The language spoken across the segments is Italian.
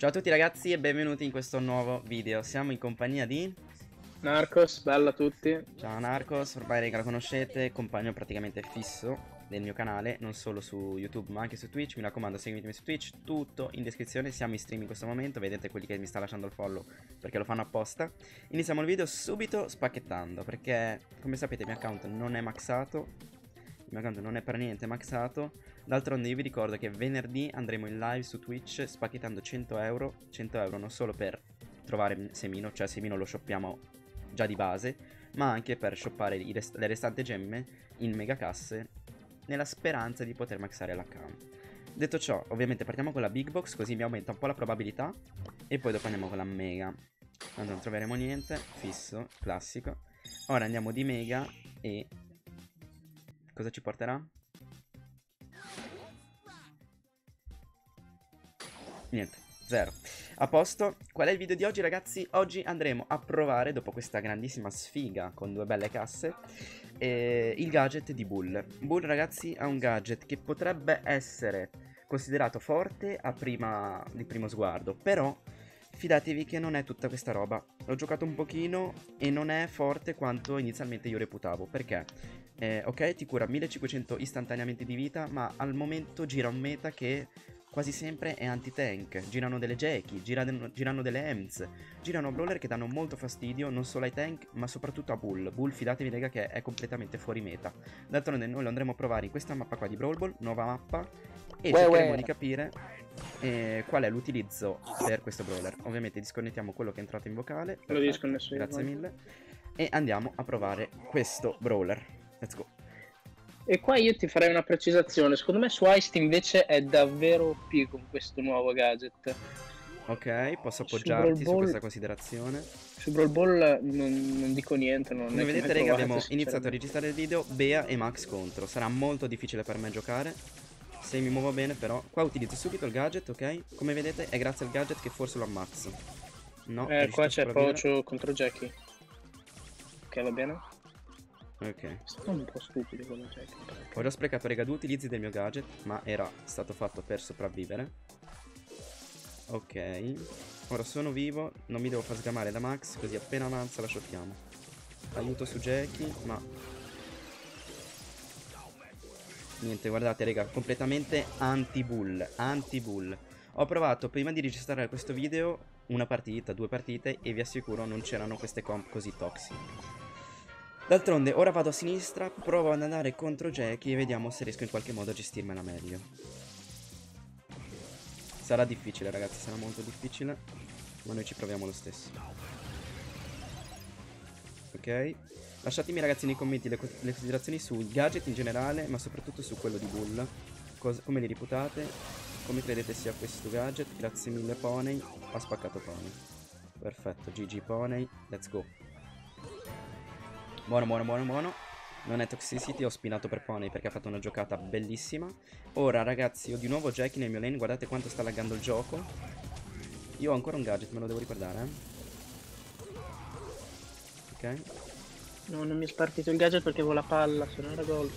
Ciao a tutti ragazzi e benvenuti in questo nuovo video. Siamo in compagnia di... Narcos, bella a tutti. Ciao Narcos, ormai raga la conoscete, compagno praticamente fisso del mio canale, non solo su YouTube ma anche su Twitch. Mi raccomando seguitemi su Twitch, tutto in descrizione. Siamo in stream in questo momento, vedete quelli che mi sta lasciando il follow perché lo fanno apposta. Iniziamo il video subito spacchettando perché come sapete il mio account non è maxato. Account non è per niente maxato D'altronde io vi ricordo che venerdì andremo in live su Twitch spacchettando 100 euro 100 euro non solo per trovare Semino, cioè Semino lo shoppiamo già di base Ma anche per shoppare rest le restanti gemme in megacasse Nella speranza di poter maxare l'account Detto ciò, ovviamente partiamo con la big box così mi aumenta un po' la probabilità E poi dopo andiamo con la mega. Tanto non troveremo niente, fisso, classico. Ora andiamo di mega e... Cosa ci porterà? Niente, zero. A posto, qual è il video di oggi ragazzi? Oggi andremo a provare, dopo questa grandissima sfiga con due belle casse, eh, il gadget di Bull. Bull ragazzi ha un gadget che potrebbe essere considerato forte a prima, di primo sguardo, però fidatevi che non è tutta questa roba. L'ho giocato un pochino e non è forte quanto inizialmente io reputavo, perché eh, ok ti cura 1500 istantaneamente di vita, ma al momento gira un meta che quasi sempre è anti-tank, girano delle Jackie, girano, girano delle Ems, girano brawler che danno molto fastidio non solo ai tank ma soprattutto a Bull. Bull fidatevi raga che è completamente fuori meta. D'altronde noi lo andremo a provare in questa mappa qua di Brawl Ball, nuova mappa, e uè, cercheremo uè. di capire eh, qual è l'utilizzo per questo brawler. Ovviamente disconnettiamo quello che è entrato in vocale. Lo disconnesso Grazie mille. E andiamo a provare questo brawler. Let's go. E qua io ti farei una precisazione. Secondo me Swice invece è davvero OP con questo nuovo gadget. Ok, posso appoggiarti su, su questa considerazione. Su Brawl Ball non, non dico niente. Non Come vedete, raga, abbiamo iniziato a registrare il video. Bea e Max contro. Sarà molto difficile per me giocare. Se mi muovo bene, però. Qua utilizzo subito il gadget, ok? Come vedete, è grazie al gadget che forse lo ammazzo. No, eh, qua c'è Pocio contro Jackie. Ok, va bene? Ok. Sono un po' stupido come Jack. Ho già sprecato rega due utilizzi del mio gadget, ma era stato fatto per sopravvivere. Ok. Ora sono vivo, non mi devo far sgamare da Max, così appena avanza la shottiamo. Aiuto su Jackie, ma... Niente, guardate rega, completamente anti-bull, anti-bull. Ho provato prima di registrare questo video una partita, due partite e vi assicuro non c'erano queste comp così toxiche. D'altronde ora vado a sinistra, provo ad andare contro Jackie e vediamo se riesco in qualche modo a gestirmela meglio. Sarà difficile ragazzi, sarà molto difficile, ma noi ci proviamo lo stesso. Ok, lasciatemi ragazzi nei commenti le, le considerazioni sui gadget in generale, ma soprattutto su quello di Bull. Cosa, come li riputate, come credete sia questo gadget, grazie mille Pony, ha spaccato Pony. Perfetto, GG Pony, let's go. Buono, buono, buono, buono. Non è Toxicity, ho spinato per Pony perché ha fatto una giocata bellissima. Ora, ragazzi, ho di nuovo Jackie nel mio lane. Guardate quanto sta laggando il gioco. Io ho ancora un gadget, me lo devo ricordare, eh. Ok. No, non mi è spartito il gadget perché avevo la palla, se non era gol.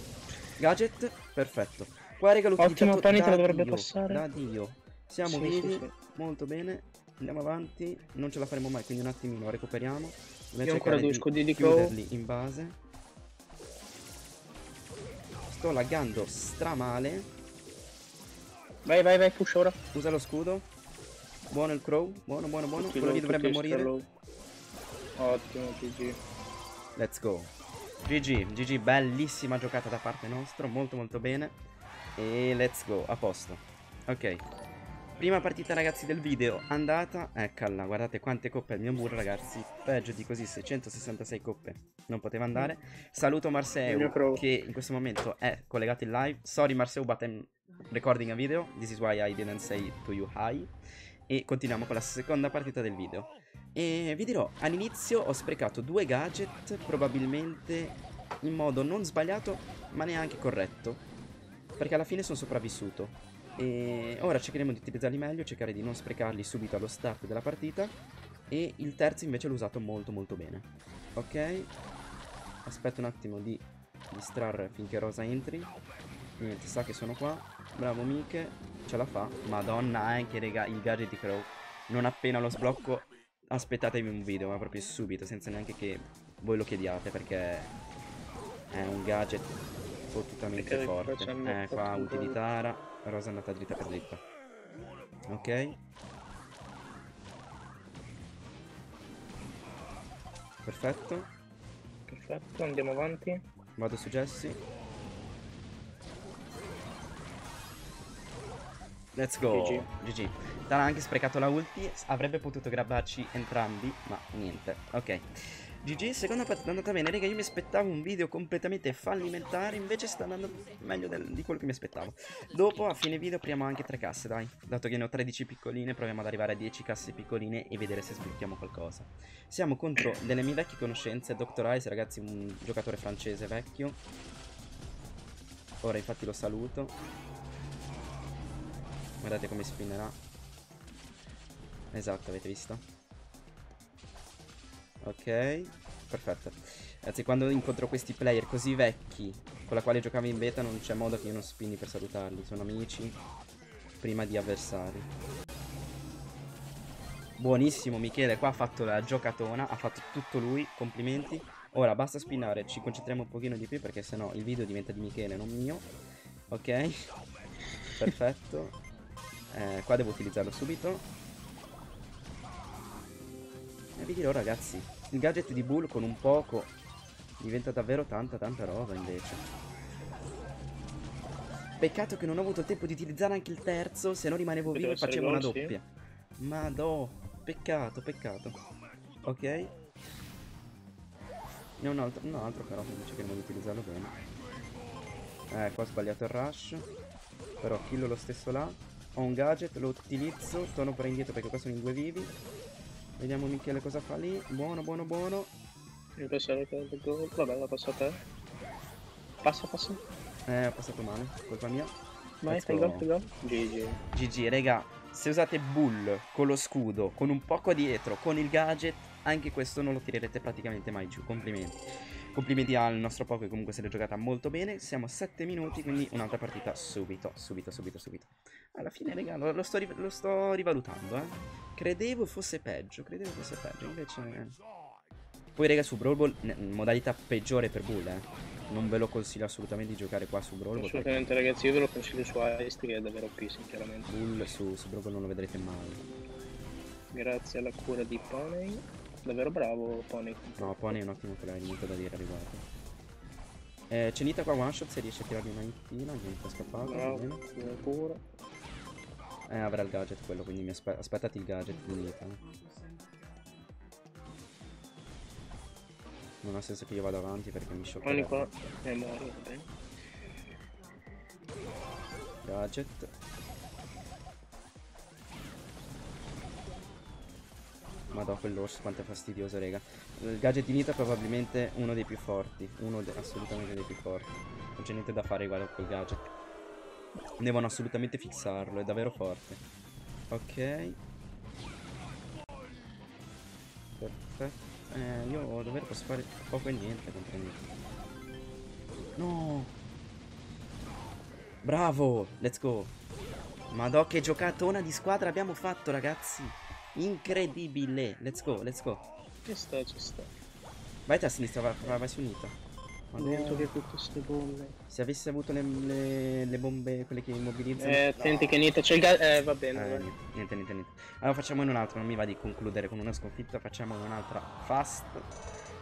Gadget, perfetto. Qua, raga, l'ho Ottimo, Pony te lo dovrebbe passare. Da Dio. Siamo sì, vivi, sì, sì. molto bene. Andiamo avanti. Non ce la faremo mai, quindi un attimino recuperiamo. Io ho ancora due scudi di chiuderli in base. Sto laggando stramale. Vai, vai, vai, push ora. Usa lo scudo. Buono il crow. Buono, buono, buono. Tutti Quello lì dovrebbe morire. Low. Ottimo, GG. Let's go. GG, GG, bellissima giocata da parte nostra, molto molto bene. E let's go, a posto. Ok. Prima partita ragazzi del video. Andata Eccola guardate quante coppe al mio muro ragazzi. Peggio di così 666 coppe. Non poteva andare. Saluto Marseu che in questo momento è collegato in live. Sorry Marseu but I'm recording a video. This is why I didn't say to you hi. E continuiamo con la seconda partita del video. E vi dirò all'inizio ho sprecato due gadget Probabilmente in modo non sbagliato ma neanche corretto. Perché alla fine sono sopravvissuto e ora cercheremo di utilizzarli meglio, cercare di non sprecarli subito allo start della partita. E il terzo invece l'ho usato molto molto bene. Ok. Aspetto un attimo di distrarre finché Rosa entri. Niente, sa che sono qua. Bravo Mike. Ce la fa. Madonna, anche raga, il gadget di Crow. non appena lo sblocco aspettatevi un video, ma proprio subito, senza neanche che voi lo chiediate, perché è un gadget fottutamente forte. Eh, qua utilitara, rosa è andata dritta per dritta. Ok. Perfetto. Perfetto, andiamo avanti. Vado su Jesse. Let's go. GG. GG. Tara ha anche sprecato la ulti. Avrebbe potuto grabbarci entrambi, ma niente. Ok. GG, seconda partita è andata bene. Raga, io mi aspettavo un video completamente fallimentare. Invece sta andando meglio del, di quello che mi aspettavo. Dopo, a fine video, apriamo anche tre casse, dai. Dato che ne ho 13 piccoline, proviamo ad arrivare a 10 casse piccoline e vedere se sblocchiamo qualcosa. Siamo contro delle mie vecchie conoscenze. Dr. Ice, ragazzi, un giocatore francese vecchio. Ora, infatti, lo saluto. Guardate come spinnerà. Esatto, avete visto? Ok, perfetto. Ragazzi, quando incontro questi player così vecchi, con la quale giocavo in beta, non c'è modo che io non spinni per salutarli. Sono amici, prima di avversari. Buonissimo Michele, qua ha fatto la giocatona, ha fatto tutto lui, complimenti. Ora basta spinnare, ci concentriamo un pochino di più perché sennò il video diventa di Michele, non mio. Ok, perfetto. Eh, qua devo utilizzarlo subito. E vi dirò ragazzi, il gadget di Bull con un poco diventa davvero tanta tanta roba invece. Peccato che non ho avuto il tempo di utilizzare anche il terzo, se no rimanevo vivo e facevo una doppia. Sì. Madò, peccato, peccato. Ok. Ne ho un altro, un altro però invece che non utilizzarlo bene. Eh, qua ho sbagliato il rush. Però killo lo stesso là. Ho un gadget, lo utilizzo, torno per indietro perché qua sono in due vivi. Vediamo Michele cosa fa lì. Buono, buono, buono. Io pensavo che il gol. Vabbè, la passo a te. Passa, passa. Eh, ho passato male, colpa mia. Vai, fai gol, fai gol. GG. GG, raga. Se usate Bull con lo scudo, con un poco dietro, con il gadget, anche questo non lo tirerete praticamente mai giù. Complimenti. Complimenti al nostro Poco che comunque se l'è giocata molto bene. Siamo a 7 minuti, quindi un'altra partita subito, subito, subito, subito. Alla fine, raga, lo, sto, lo sto rivalutando, eh. Credevo fosse peggio, credevo fosse peggio, invece... Poi, raga, su Brawl Ball, modalità peggiore per Bull, eh. Non ve lo consiglio assolutamente di giocare qua su Brawl Ball. Assolutamente, perché... ragazzi, io ve lo consiglio su Ice, che è davvero più, sinceramente. Bull su, su Brawl Ball non lo vedrete mai. Grazie alla cura di Pony. Davvero bravo Pony. No, Pony è un ottimo player, niente da dire a riguardo. Eh, c'è Nita qua one shot se riesce a tirarmi una intina, niente, è scappato. Bravo, pure. Eh, avrà il gadget quello, quindi mi aspe aspettati il gadget di Nita. Non ha senso che io vada avanti perché mi sciocca. Vieni qua e muori, Gadget. Madò, quell'orso quanto è fastidioso, raga. Il gadget di Nita è probabilmente uno dei più forti. Uno de assolutamente dei più forti. Non c'è niente da fare riguardo a quel gadget. Devono assolutamente fissarlo, è davvero forte. Ok. Perfetto. Eh, io davvero posso fare poco e niente contro Nita. No! Bravo! Let's go! Madò che giocatona di squadra abbiamo fatto ragazzi! Incredibile. Let's go, let's go. Ci sta, ci sta. Vai a sinistra, vai, vai, vai su Nita. Madonna. che tutte queste bombe. Se avessi avuto le, le, le, bombe, quelle che immobilizzano. Eh, no. che Nita c'è il gas. Eh, va bene. Eh, niente, niente, niente. Allora facciamo in un altro, non mi va di concludere con una sconfitta, facciamo in un'altra fast.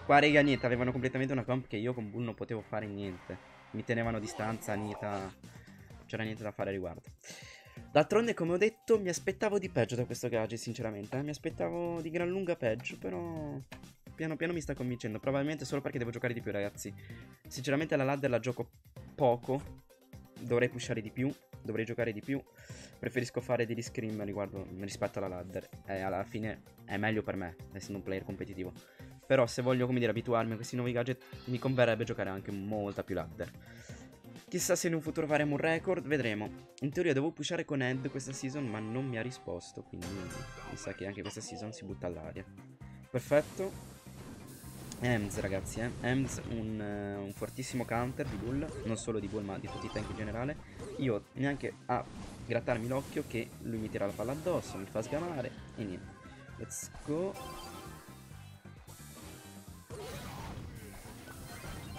Qua rega niente, avevano completamente una comp che io con Bull non potevo fare niente. Mi tenevano a distanza, Nita. C'era niente da fare a riguardo. D'altronde, come ho detto, mi aspettavo di peggio da questo gadget, sinceramente. Eh? Mi aspettavo di gran lunga peggio, però... Piano piano mi sta convincendo. Probabilmente solo perché devo giocare di più, ragazzi. Sinceramente la ladder la gioco poco. Dovrei pushare di più. Dovrei giocare di più. Preferisco fare degli scream riguardo, rispetto alla ladder. E alla fine è meglio per me, essendo un player competitivo. Però se voglio, come dire, abituarmi a questi nuovi gadget, mi converrebbe giocare anche molta più ladder. Chissà se in un futuro faremo un record, vedremo. In teoria devo pushare con Ed questa season, ma non mi ha risposto, quindi mi sa che anche questa season si butta all'aria. Perfetto. Ems ragazzi, eh. Ems un, uh, un fortissimo counter di Bull, non solo di Bull ma di tutti i tank in generale. Io neanche a grattarmi l'occhio che lui mi tira la palla addosso, mi fa sgamare e niente. Let's go.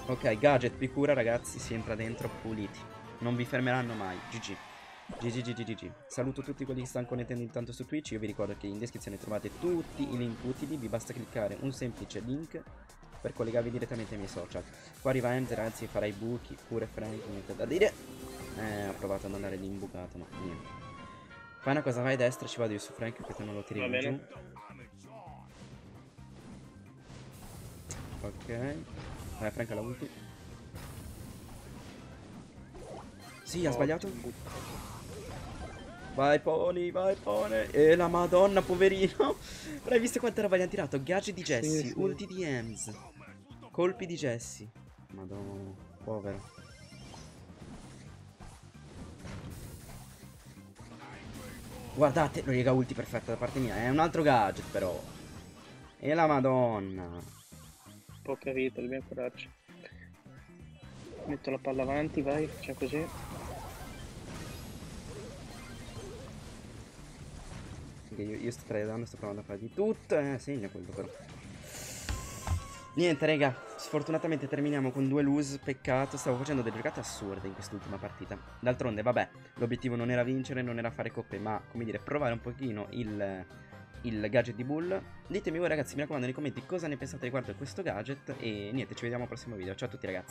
Ok, gadget picura ragazzi, si entra dentro puliti. Non vi fermeranno mai. GG. GG, GG, GG. Saluto tutti quelli che stanno connettendo intanto su Twitch. Io vi ricordo che in descrizione trovate tutti i link utili. Vi basta cliccare un semplice link per collegarvi direttamente ai miei social. Qua arriva Enzer, ragazzi, farà i buchi. Pure Frank, niente da dire. Eh, ho provato ad andare lì imbucato, ma niente. Fai una cosa, vai a destra, ci vado io su Frank, te non lo tiri giù. Ok. Vai, Frank alla ulti. Sì, ha sbagliato. Vai Pony, vai Pony. E la madonna, poverino. Però hai visto quanta roba gli hanno tirato? Gadget di Jesse, sì. ulti di Ems. Colpi di Jesse. Madonna, povero. Guardate, lo riga ulti perfetta da parte mia. È un altro gadget però. E la madonna. Poca vita, dobbiamo curarci. Metto la palla avanti, vai, facciamo così. Io, io sto tradando, sto provando a fare di tutto. Eh, segna quello però. Niente, raga. Sfortunatamente terminiamo con due lose. Peccato. Stavo facendo delle giocate assurde in quest'ultima partita. D'altronde, vabbè, l'obiettivo non era vincere, non era fare coppe, ma come dire, provare un pochino il, il gadget di Bull. Ditemi voi, ragazzi, mi raccomando, nei commenti cosa ne pensate riguardo a questo gadget. E niente, ci vediamo al prossimo video. Ciao a tutti, ragazzi.